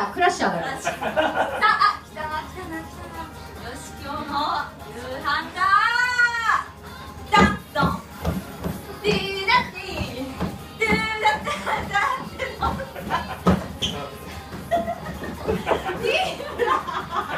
あクラッシャーだよさあ、来たな、来たな、来たな。よし、今日も夕飯だダッド。ンディーダッディー。ディーダッダッダッディーダッディーダッ